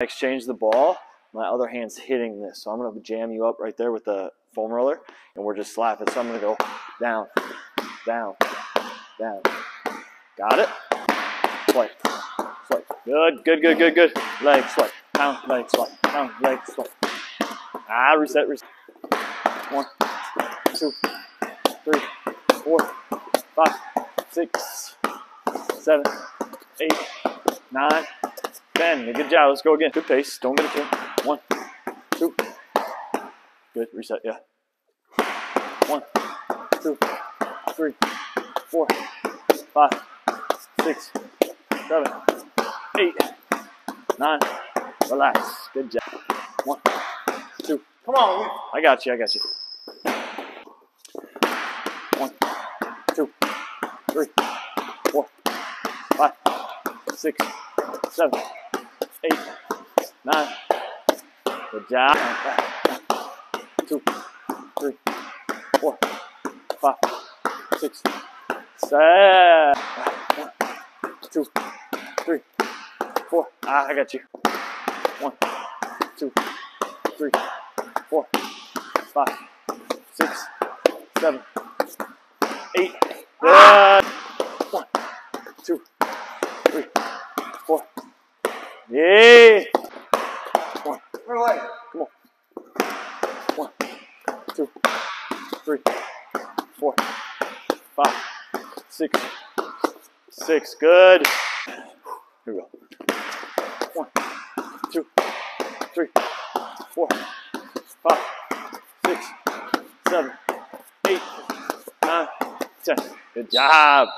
exchange the ball, my other hand's hitting this. So I'm gonna jam you up right there with the foam roller, and we're just slapping. So I'm gonna go down, down, down. Got it? Swipe, swipe. Good, good, good, good, good. Leg swipe, pound, leg swipe, pound, leg swipe. Ah, reset, reset. One, two, three, four, five, six, seven, eight, nine, ten. Good job. Let's go again. Good pace. Don't get a kill. One, two. Good. Reset. Yeah. One, two, three, four, five, six, seven, eight, nine. Relax. Good job. One, two. Come on. I got you. I got you. One, two, three, four, five, six, seven, eight, nine. Good job. Two, three, four, five, six, seven. One, two, three, four. Ah, I got you. One, two, three, four, five, six, seven, eight. Good. One, two, three. Yeah. One, Wait, wait. come on. One, two, three, four, five, six, six. Good. Here we go. One, two, three, four, five, six, seven, eight, nine, ten. Good job.